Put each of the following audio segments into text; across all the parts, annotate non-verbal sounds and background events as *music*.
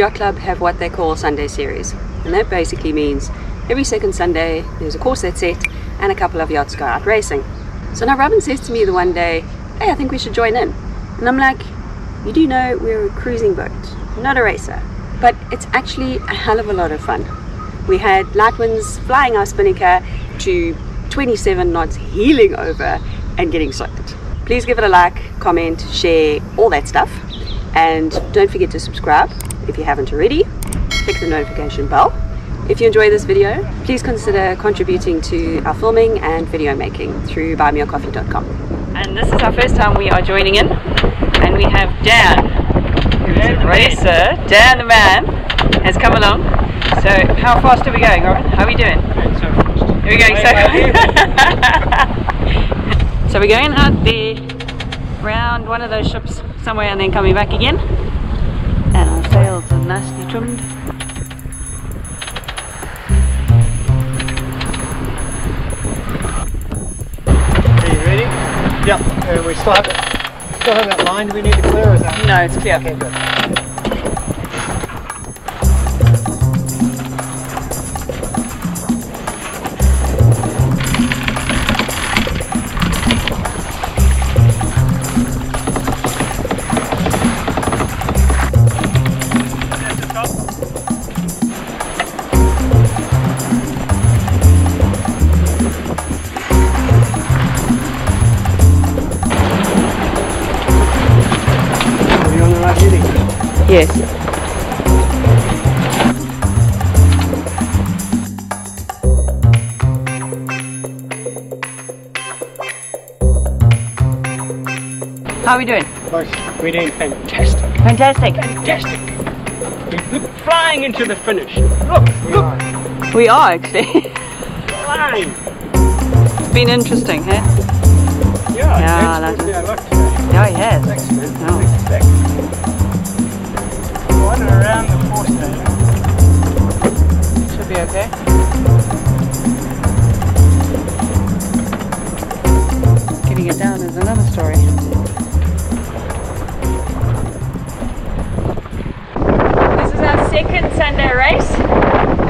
Yacht Club have what they call Sunday Series. And that basically means every second Sunday there's a course that's set and a couple of yachts go out racing. So now Robin says to me the one day, hey, I think we should join in. And I'm like, you do know we're a cruising boat, not a racer. But it's actually a hell of a lot of fun. We had light winds flying our spinnaker to 27 knots heeling over and getting soaked. Please give it a like, comment, share, all that stuff. And don't forget to subscribe if you haven't already. Click the notification bell. If you enjoy this video, please consider contributing to our filming and video making through buymeacoffee.com. And this is our first time we are joining in. And we have Dan, who's a racer. Dan the man has come along. So how fast are we going, Robin? How are we doing? Are we going so *laughs* So we're going out there, round one of those ships somewhere and then coming back again. And our sails are nicely trimmed. Are you ready? Yep. Uh, we still have, still have that line we need to clear, or is that? No, it's clear. Okay, good. Yes. How are we doing? We're doing fantastic. Fantastic. Fantastic. We're flying into the finish. Look, look, We are actually. flying. it's been interesting, huh? Yeah, Yeah, I that's like it. Yeah, today. Yeah. Thanks, man. Oh. Thanks, thanks. One around the force. Should be okay. Getting it down is another story. This is our second Sunday race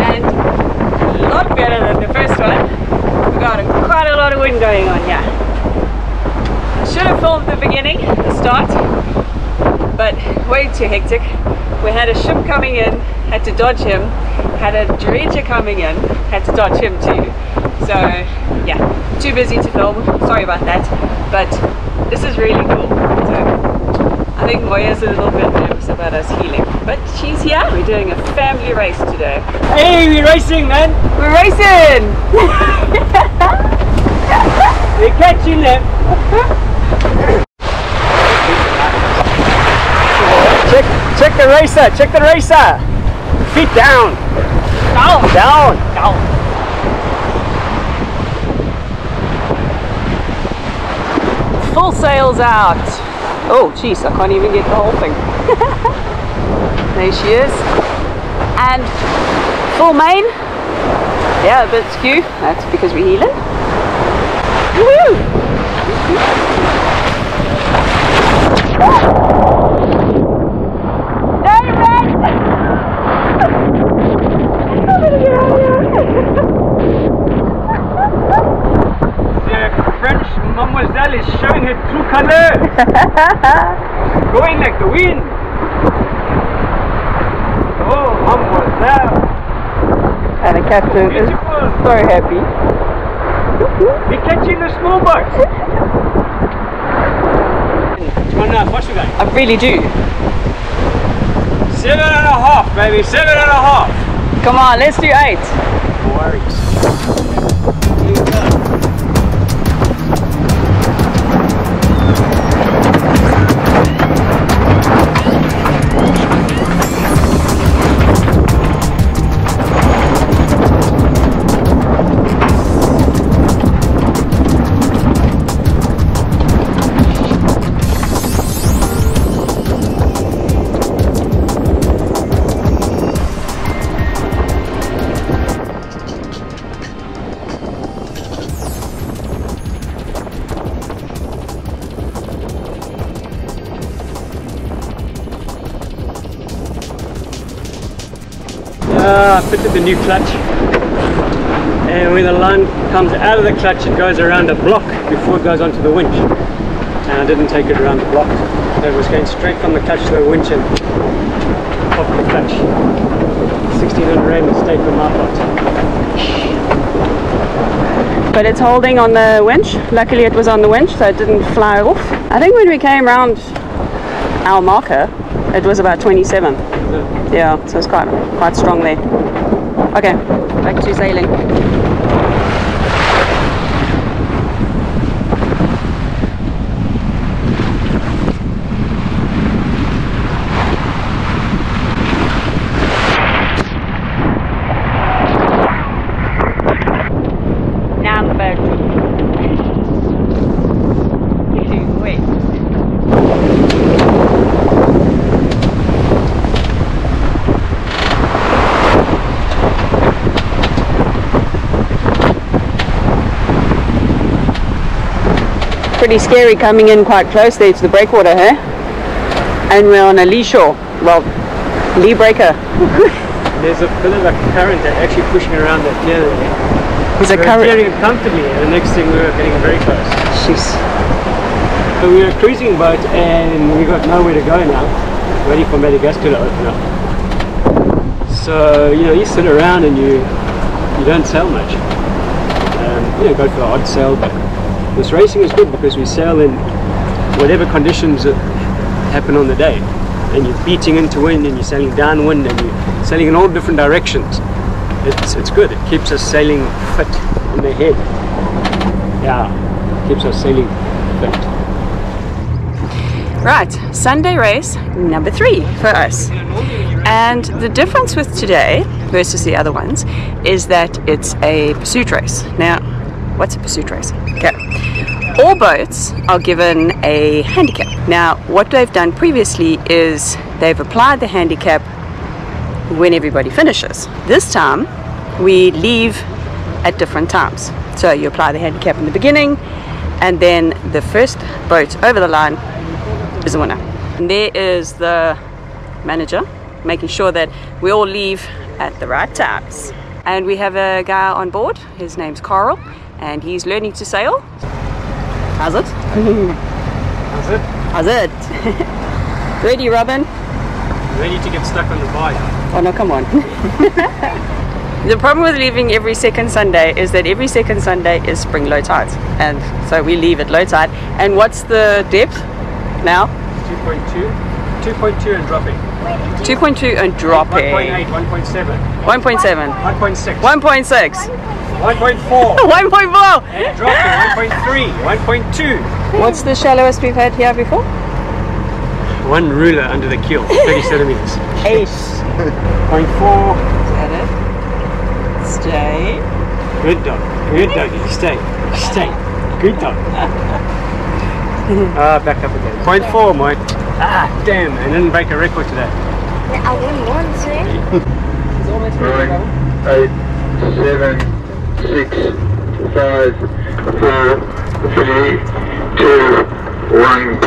and a lot better than the first one. We've got a, quite a lot of wind going on, yeah. I should have filmed the beginning, the start, but way too hectic. We had a ship coming in, had to dodge him, had a dredger coming in, had to dodge him too. So yeah, too busy to film, sorry about that, but this is really cool. So I think Moya's a little bit nervous about us heeling, but she's here. We're doing a family race today. Hey, we're racing, man. We're racing! *laughs* We're catching them. *laughs* Check, the racer. Check the racer. Feet down. Down, down, down. Full sails out. Oh, jeez, I can't even get the whole thing. *laughs* there she is. And full main. Yeah, a bit skew. That's because we're heeling. Woohoo! *laughs* Going like the wind. Oh, mademoiselle. And the captain is so happy. We're catching the small boats. Two and a half, what's the guy? I really do. Seven and a half, baby, seven and a half. Come on, let's do eight. No worries. I fitted the new clutch. And when the line comes out of the clutch, it goes around a block before it goes onto the winch. And I didn't take it around the block. It was going straight from the clutch to the winch and off the clutch. 1600 rand mistake on my part. But it's holding on the winch. Luckily it was on the winch so it didn't fly off. I think when we came around our marker it was about 27. Yeah, so it's quite quite strong there. Okay, back to sailing. Number two. Wait. Pretty scary coming in quite close there to the breakwater, hey? And we're on a lee shore. Well, lee breaker. *laughs* There's a bit of a current that actually pushing around that pier there. There's a We were current. steering comfortably and the next thing we were getting very close. Jeez. So we were cruising boat and we got nowhere to go now, waiting for Madagascar to open up. So, you know, you sit around and you you don't sell much. Um, you know, go for the odd sail, but this racing is good because we sail in whatever conditions happen on the day. And you're beating into wind and you're sailing downwind and you're sailing in all different directions. It's, it's good. It keeps us sailing fit in the head. Yeah, keeps us sailing fit. Right, Sunday race number three for us. And the difference with today versus the other ones is that it's a pursuit race. Now, what's a pursuit race? Okay. All boats are given a handicap. Now, what they've done previously is they've applied the handicap when everybody finishes. This time, we leave at different times. So you apply the handicap in the beginning, and then the first boat over the line is the winner. And there is the manager making sure that we all leave at the right times. And we have a guy on board, his name's Carl, and he's learning to sail. How's it? That's it. How's it? *laughs* Ready, Robin? Ready to get stuck on the bike. Oh no, come on. *laughs* the problem with leaving every second Sunday is that every second Sunday is spring low tide. And so we leave at low tide. And what's the depth now? 2.2. 2.2 and dropping. 2.2 and dropping. 1.8, 1.7, 1.7. 1.6, 1.6. 1.4, 1.4. and dropping 1.3, 1.2. What's the shallowest we've had here before? One ruler under the keel, *laughs* 30 centimeters. Eight. 0.4. Is that it? Stay. Good dog. Good doggy. Stay. Stay. Good dog. *laughs* Ah, back up again. 0.4, Mike. Ah, damn. I didn't break a record today. I wouldn't want to. It's almost Nine, eight, seven, six, five, four, three, two, one.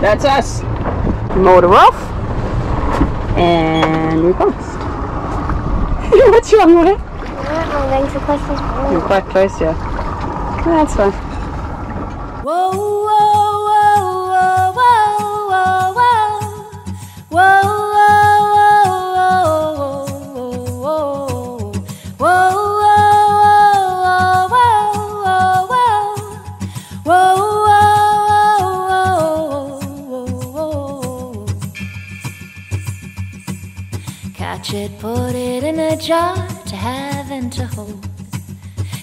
That's us. Motor off. And we passed. *laughs* What's wrong with it? I'm going to close this You're quite close yeah. That's fine. Whoa, whoa, whoa, Put it in a jar to have and to hold.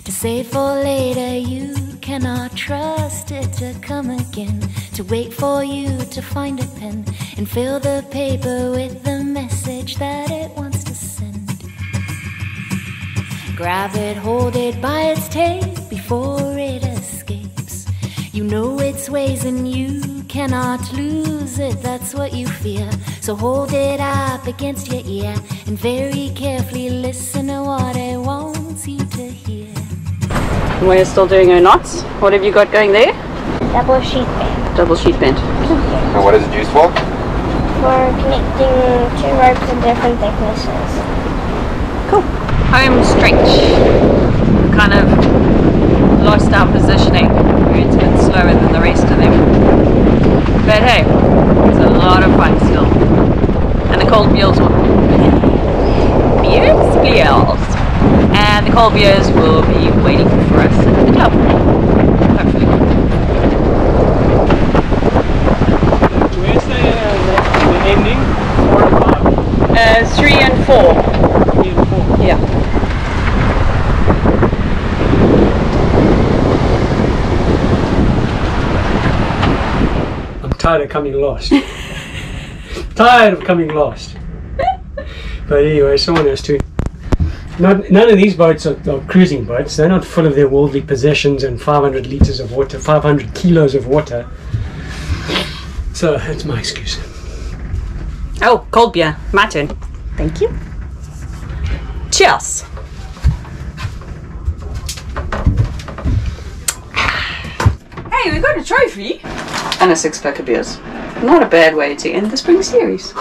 To save for later, you cannot trust it to come again. To wait for you to find a pen and fill the paper with the message that it wants to send. Grab it, hold it by its tail before it escapes. You know its ways and you cannot lose it, that's what you fear. So hold it up against your ear and very carefully listen to what it wants you to hear. We're still doing our knots. What have you got going there? Double sheet bend. Double sheet bend. And what is it used for? for connecting two ropes of different thicknesses. Cool. Home stretch. Kind of lost our positioning. It's a bit slower than the rest of them. But hey, it's a lot of fun still. And the cold beers will beers? Beers. And the cold beers will be waiting for us at the club. Hopefully. Where's the, uh, the ending? Four and five. Uh, three and four. Three and four. Yeah. I'm tired of coming lost. *laughs* tired of coming lost. But anyway, someone has to. Not, none of these boats are, are cruising boats. They're not full of their worldly possessions and 500 liters of water, 500 kilos of water. So that's my excuse. Oh, cold beer. My turn. Thank you. Cheers. Hey, we got a trophy. And a six pack of beers. Not a bad way to end the spring series.